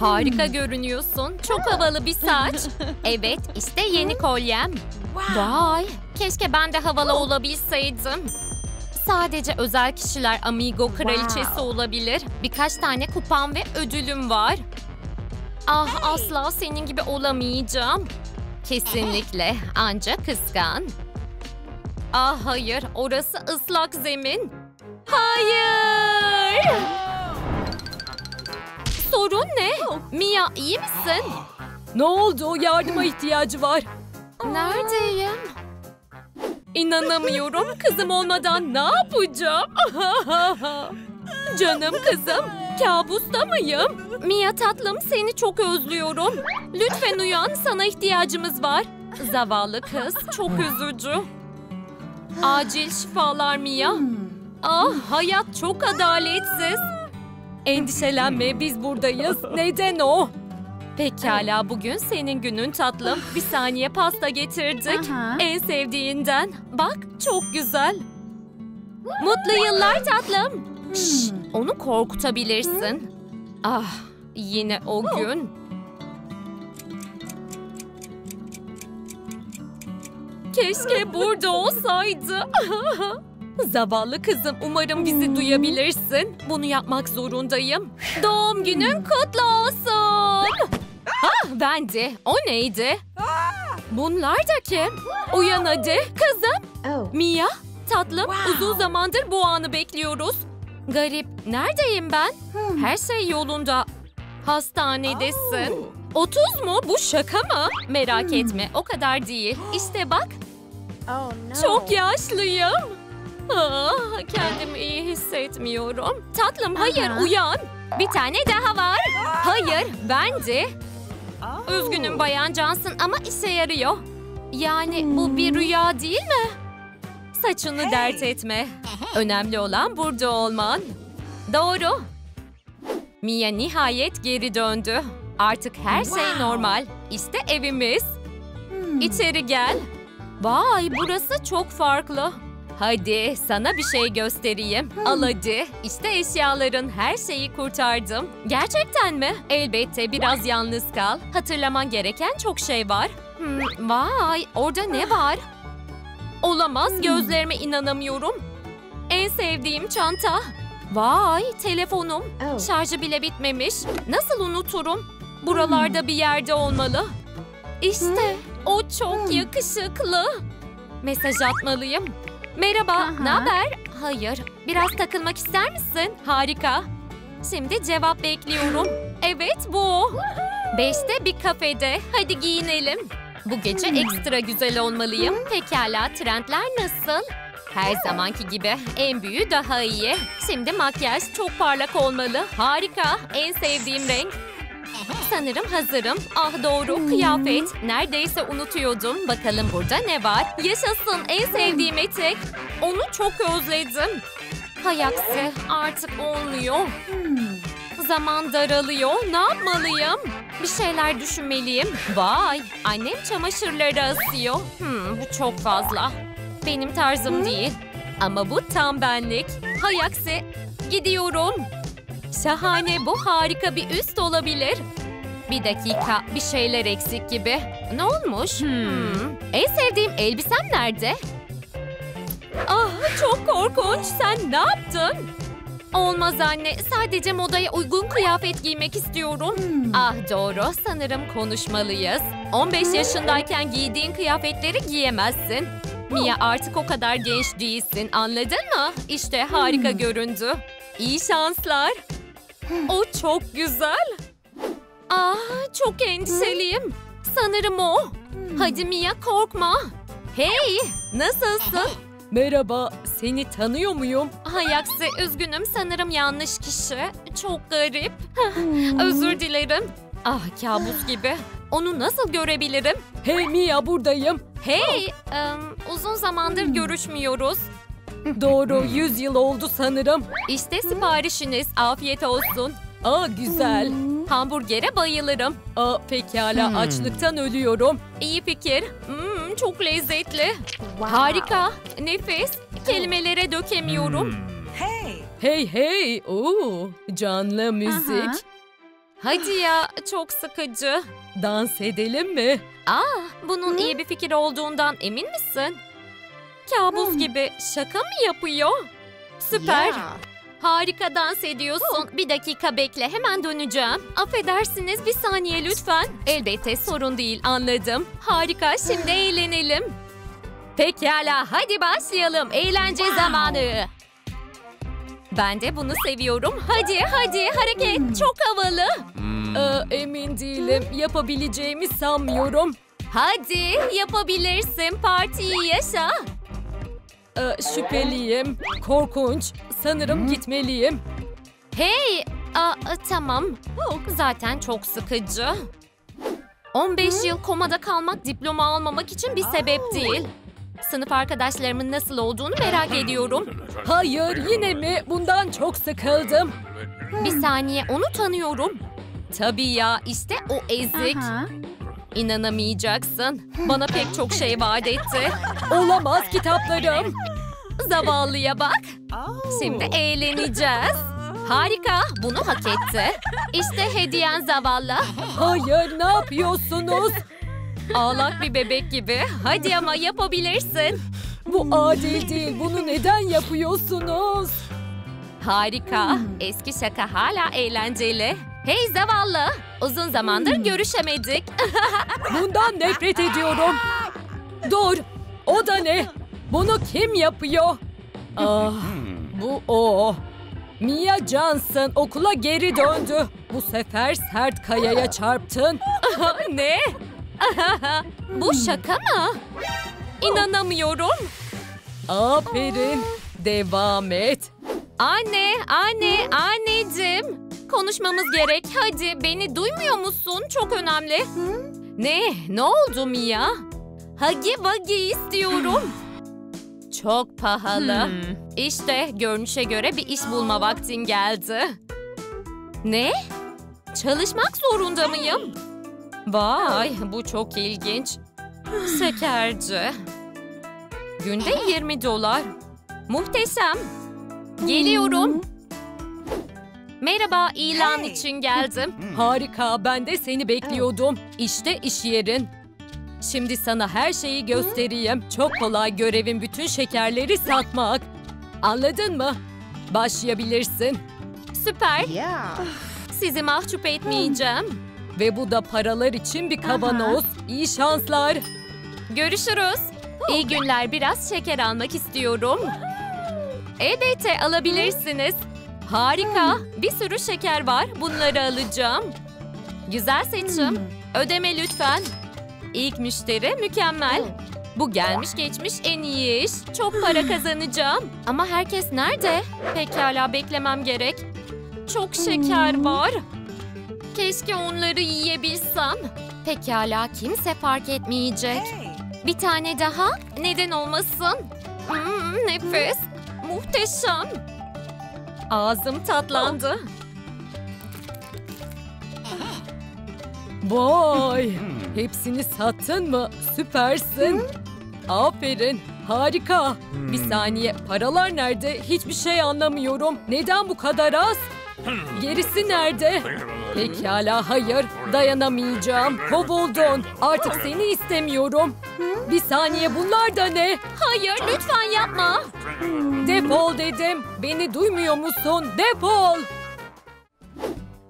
Harika görünüyorsun. Çok havalı bir saç. Evet, işte yeni kolyem. Vay, keşke ben de havalı olabilseydim. Sadece özel kişiler Amigo kraliçesi olabilir. Birkaç tane kupam ve ödülüm var. Ah asla senin gibi olamayacağım. Kesinlikle ancak kıskan. Ah hayır orası ıslak zemin. Hayır! Sorun ne? Mia iyi misin? Ne oldu? Yardıma ihtiyacı var. Neredeyim? İnanamıyorum. Kızım olmadan ne yapacağım? Canım kızım. Kabusta mıyım? Mia tatlım seni çok özlüyorum. Lütfen uyan sana ihtiyacımız var. Zavallı kız çok üzücü. Acil şifalar Mia. Ah hayat çok adaletsiz. Endişelenme biz buradayız. Neden o? Pekala bugün senin günün tatlım. Bir saniye pasta getirdik. Aha. En sevdiğinden. Bak çok güzel. Mutlu yıllar tatlım. Şş, onu korkutabilirsin. Ah yine o gün. Keşke burada olsaydı. Zavallı kızım umarım bizi duyabilirsin. Bunu yapmak zorundayım. Doğum günün kutlu olsun. Ah ben de. O neydi? Bunlar da kim? Uyan hadi kızım. Oh. Mia tatlım uzun zamandır bu anı bekliyoruz. Garip neredeyim ben? Her şey yolunda. Hastanedesin. 30 mu? Bu şaka mı? Merak etme o kadar değil. İşte bak Oh no. çok yaşlıyım. Ah, kendimi iyi hissetmiyorum. Tatlım hayır Aha. uyan. Bir tane daha var. Hayır bence. Üzgünüm Bayan Johnson ama işe yarıyor. Yani bu bir rüya değil mi? Saçını dert etme. Önemli olan burada olman. Doğru. Mia nihayet geri döndü. Artık her şey normal. İşte evimiz. İçeri gel. Vay burası çok farklı. Hadi sana bir şey göstereyim. Al hadi. İşte eşyaların her şeyi kurtardım. Gerçekten mi? Elbette biraz yalnız kal. Hatırlaman gereken çok şey var. Hmm, vay orada ne var? Olamaz gözlerime inanamıyorum. En sevdiğim çanta. Vay telefonum. Oh. Şarjı bile bitmemiş. Nasıl unuturum? Buralarda bir yerde olmalı. İşte o çok yakışıklı. Mesaj atmalıyım. Merhaba, ne haber? Hayır, biraz takılmak ister misin? Harika. Şimdi cevap bekliyorum. Evet bu. Beşte bir kafede. Hadi giyinelim. Bu gece ekstra güzel olmalıyım. Pekala, trendler nasıl? Her zamanki gibi en büyüğü daha iyi. Şimdi makyaj çok parlak olmalı. Harika, en sevdiğim renk. Sanırım hazırım. Ah doğru, kıyafet. Neredeyse unutuyordum. Bakalım burada ne var? Yaşasın, en sevdiğim etek. Onu çok özledim. Hay aksi, artık olmuyor. Zaman daralıyor. Ne yapmalıyım? Bir şeyler düşünmeliyim. Vay, annem çamaşırları asıyor. Hmm, bu çok fazla. Benim tarzım değil. Ama bu tam benlik. Hay aksi, gidiyorum. Şahane, bu harika bir üst olabilir. Bir dakika, bir şeyler eksik gibi. Ne olmuş? Hmm. En sevdiğim elbisem nerede? Ah, çok korkunç. Sen ne yaptın? Olmaz anne. Sadece modaya uygun kıyafet giymek istiyorum. Ah doğru. Sanırım konuşmalıyız. 15 yaşındayken giydiğin kıyafetleri giyemezsin. Mia artık o kadar genç değilsin. Anladın mı? İşte harika göründü. İyi şanslar. O çok güzel. Ah çok endişeliyim. Sanırım o. Hadi Mia korkma. Hey nasılsın? Merhaba, seni tanıyor muyum? Hay aksi üzgünüm sanırım yanlış kişi. Çok garip. Özür dilerim. Ah kabus gibi. Onu nasıl görebilirim? Hey Mia buradayım. Hey em, uzun zamandır görüşmüyoruz. Doğru, 100 yıl oldu sanırım. İşte siparişiniz afiyet olsun. Aa güzel. Hamburgere bayılırım. Aa pekala, açlıktan ölüyorum. İyi fikir. Hmm, çok lezzetli. Harika. Nefis. Kelimelere dökemiyorum. Hey hey, oo, canlı müzik. Hadi ya, çok sıkıcı. Dans edelim mi? Aa, bunun iyi bir fikir olduğundan emin misin? Kabus gibi şaka mı yapıyor? Süper. Harika dans ediyorsun. Bir dakika bekle hemen döneceğim. Affedersiniz bir saniye lütfen. Elbette sorun değil anladım. Harika şimdi eğlenelim. Pekala hadi başlayalım. Eğlence zamanı. Ben de bunu seviyorum. Hadi hadi hareket çok havalı. Ee, emin değilim. Yapabileceğimi sanmıyorum. Hadi yapabilirsin partiyi yaşa. Ee, şüpheliyim. Korkunç. Sanırım gitmeliyim. Hey, aa, tamam. Zaten çok sıkıcı. 15 yıl komada kalmak diploma almamak için bir sebep değil. Sınıf arkadaşlarımın nasıl olduğunu merak ediyorum. Hayır yine mi? Bundan çok sıkıldım. Bir saniye onu tanıyorum. Tabii ya işte o ezik. İnanamayacaksın. Bana pek çok şey vaat etti. Olamaz kitaplarım. Zavallıya bak. Şimdi eğleneceğiz. Harika, bunu hak etti. İşte hediyen zavallı. Hayır ne yapıyorsunuz? Ağlak bir bebek gibi. Hadi ama yapabilirsin. Bu adil değil. Bunu neden yapıyorsunuz? Harika. Eski şaka hala eğlenceli. Hey zavallı. Uzun zamandır görüşemedik. Bundan nefret ediyorum. Dur. O da ne? Bunu kim yapıyor? Ah, bu o. Mia Johnson okula geri döndü. Bu sefer sert kayaya çarptın. ne? Bu şaka mı? İnanamıyorum. Aferin. Devam et. Anne, anne, anneciğim. Konuşmamız gerek. Hadi beni duymuyor musun? Çok önemli. Ne? Ne oldu Mia? Hagi Vagi istiyorum. Çok pahalı. İşte görünüşe göre bir iş bulma vaktin geldi. Ne? Çalışmak zorunda mıyım? Vay bu çok ilginç. Şekerci. Günde 20 dolar. Muhteşem. Geliyorum. Merhaba ilan için geldim. Harika. Ben de seni bekliyordum. İşte iş yerin. Şimdi sana her şeyi göstereyim. Çok kolay görevin bütün şekerleri satmak. Anladın mı? Başlayabilirsin. Süper. Sizi mahcup etmeyeceğim. Ve bu da paralar için bir kavanoz. İyi şanslar. Görüşürüz. İyi günler. Biraz şeker almak istiyorum. Elbette alabilirsiniz. Harika. Bir sürü şeker var. Bunları alacağım. Güzel seçim. Ödeme lütfen. İlk müşteri mükemmel. Bu gelmiş geçmiş en iyi iş. Çok para kazanacağım. Ama herkes nerede? Pekala beklemem gerek. Çok şeker var. Keşke onları yiyebilsem. Pekala kimse fark etmeyecek. Bir tane daha neden olmasın? Hmm, nefes. Muhteşem. Ağzım tatlandı. Vay! Hepsini sattın mı? Süpersin. Aferin. Harika. Bir saniye. Paralar nerede? Hiçbir şey anlamıyorum. Neden bu kadar az? Gerisi nerede? Pekala hayır. Dayanamayacağım. Kovuldun. Artık seni istemiyorum. Bir saniye bunlar da ne? Hayır lütfen yapma. Defol dedim. Beni duymuyor musun? Defol.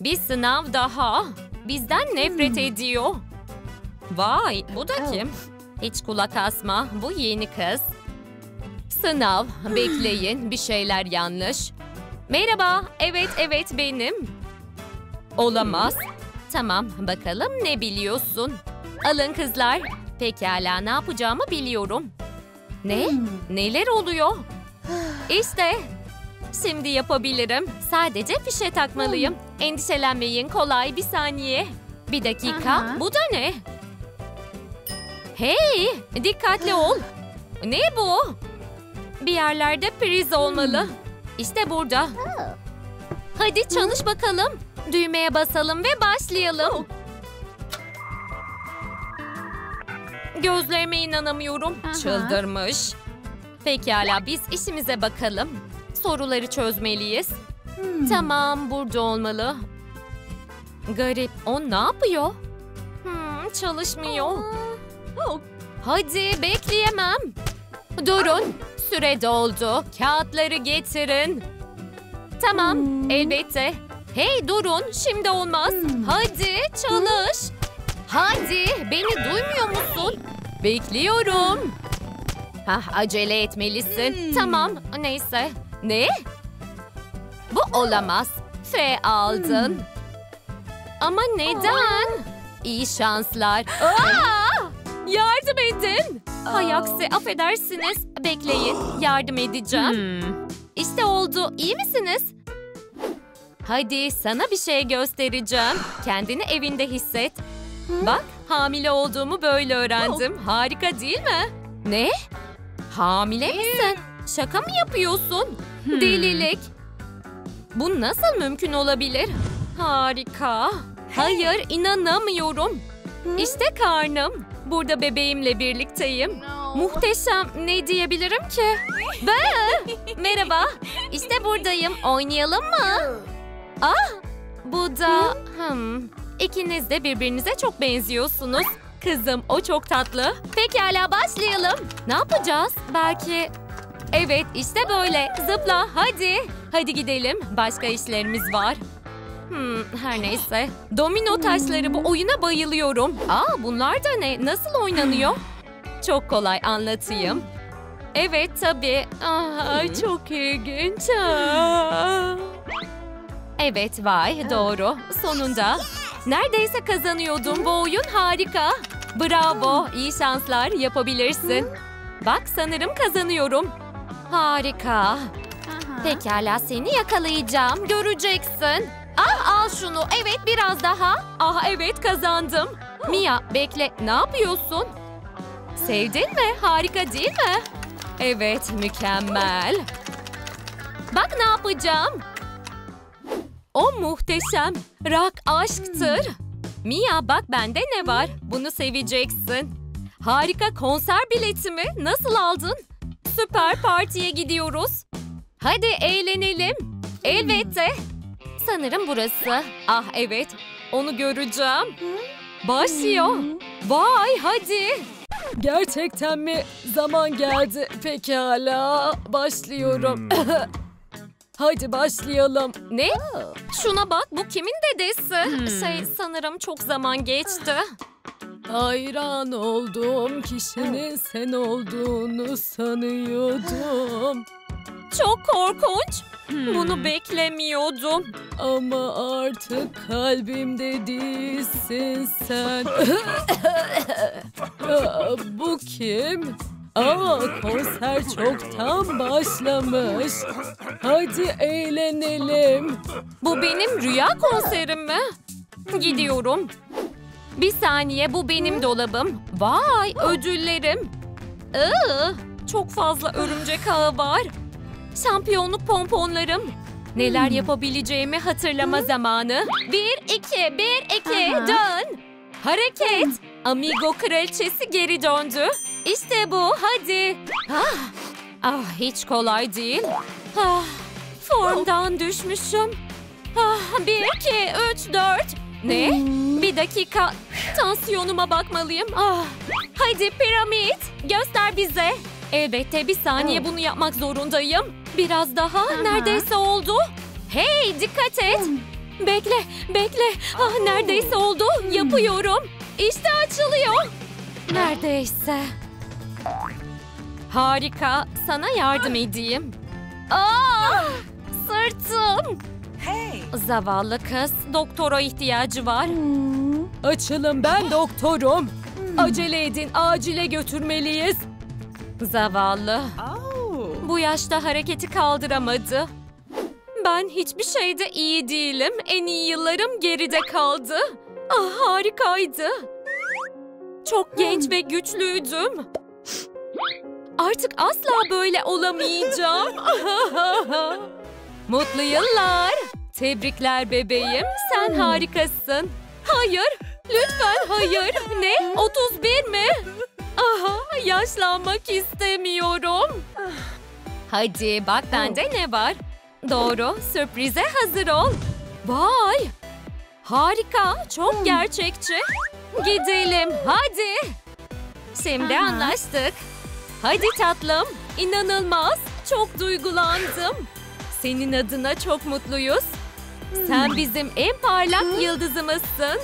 Bir sınav daha. Bizden nefret ediyor. Vay bu da kim? Hiç kulak asma. Bu yeni kız. Sınav. Bekleyin. Bir şeyler yanlış. Merhaba. Evet evet benim. Olamaz. Tamam bakalım ne biliyorsun? Alın kızlar. Pekala ne yapacağımı biliyorum. Ne? Neler oluyor? İşte. Şimdi yapabilirim. Sadece fişe takmalıyım. Endişelenmeyin kolay bir saniye. Bir dakika. Aha. Bu da ne? Hey! Dikkatli ol. Ne bu? Bir yerlerde priz olmalı. İşte burada. Hadi çalış bakalım. Düğmeye basalım ve başlayalım. Gözlerime inanamıyorum. Aha. Çıldırmış. Pekala biz işimize bakalım. Soruları çözmeliyiz. Tamam burada olmalı. Garip. O ne yapıyor? Hmm, çalışmıyor. Hadi bekleyemem. Durun. Süre doldu. Kağıtları getirin. Tamam, elbette. Hey durun, şimdi olmaz. Hadi çalış. Hadi, beni duymuyor musun? Bekliyorum. Hah, acele etmelisin. Tamam, neyse. Ne? Bu olamaz. F aldın. Ama neden? İyi şanslar. Aa! Yardım edin. Hay aksi affedersiniz. Bekleyin. Yardım edeceğim. İşte oldu. İyi misiniz? Hadi sana bir şey göstereceğim. Kendini evinde hisset. Bak hamile olduğumu böyle öğrendim. Harika değil mi? Ne? Hamile misin? Şaka mı yapıyorsun? Delilik. Bu nasıl mümkün olabilir? Harika. Hayır inanamıyorum. İşte karnım. Burada bebeğimle birlikteyim. Muhteşem ne diyebilirim ki? Ben. Merhaba. İşte buradayım. Oynayalım mı? Ah. Bu da hmm. İkiniz de birbirinize çok benziyorsunuz. Kızım o çok tatlı. Pekala başlayalım. Ne yapacağız? Belki Evet işte böyle. Zıpla hadi. Hadi gidelim. Başka işlerimiz var. Hmm, her neyse. Domino taşları bu oyuna bayılıyorum. Aa bunlar da ne? Nasıl oynanıyor? Çok kolay anlatayım. Evet tabii. Aa, çok ilginç. Aa. Evet vay doğru. Sonunda. Neredeyse kazanıyordum. Bu oyun harika. Bravo. İyi şanslar yapabilirsin. Bak sanırım kazanıyorum. Harika. Pekala seni yakalayacağım. Göreceksin. Ah al şunu. Evet biraz daha. Ah evet kazandım. Mia bekle. Ne yapıyorsun? Sevdin mi? Harika değil mi? Evet mükemmel. Bak ne yapacağım. O muhteşem. Rock aşktır. Mia bak bende ne var? Bunu seveceksin. Harika konser bileti mi? Nasıl aldın? Süper partiye gidiyoruz. Hadi eğlenelim. Elbette. Sanırım burası. Ah evet. Onu göreceğim. Başlıyor. Vay hadi. Gerçekten mi? Zaman geldi. Pekala. Başlıyorum. Hadi başlayalım. Ne? Şuna bak bu kimin dedesi? Şey sanırım çok zaman geçti. Hayran olduğum kişinin sen olduğunu sanıyordum. Çok korkunç. Bunu beklemiyordum. Ama artık kalbimde değilsin sen. Aa, Bu kim? Aa, konser çoktan başlamış. Hadi eğlenelim. Bu benim rüya konserim mi? Gidiyorum. Bir saniye bu benim dolabım. Vay ödüllerim. Iı, çok fazla örümcek ağı var. Şampiyonluk pomponlarım. Neler yapabileceğimi hatırlama zamanı. Bir, iki, bir, iki, dön. Hareket. Amigo kraliçesi geri döndü. İşte bu, hadi. Ah, ah hiç kolay değil. Ah, formdan düşmüşüm. Ah, bir, iki, üç, dört. Ne? Bir dakika. Tansiyonuma bakmalıyım. Ah, hadi piramit. Göster bize. Elbette bir saniye bunu yapmak zorundayım. Biraz daha. Neredeyse oldu. Hey dikkat et. Bekle, bekle. Ah, neredeyse oldu. Yapıyorum. İşte açılıyor. Neredeyse. Harika. Sana yardım edeyim. Aa, sırtım. Zavallı kız. Doktora ihtiyacı var. Açılın ben doktorum. Acele edin acile götürmeliyiz. Zavallı. Bu yaşta hareketi kaldıramadı. Ben hiçbir şeyde iyi değilim. En iyi yıllarım geride kaldı. Ah harikaydı. Çok genç ve güçlüydüm. Artık asla böyle olamayacağım. Mutlu yıllar. Tebrikler bebeğim. Sen harikasın. Hayır. Lütfen hayır. Ne? 31 mi? Aha, yaşlanmak istemiyorum. Hadi bak bende ne var? Doğru, sürprize hazır ol. Vay! Harika, çok gerçekçi. Gidelim, hadi. Şimdi anlaştık. Hadi tatlım, inanılmaz. Çok duygulandım. Senin adına çok mutluyuz. Sen bizim en parlak yıldızımızsın.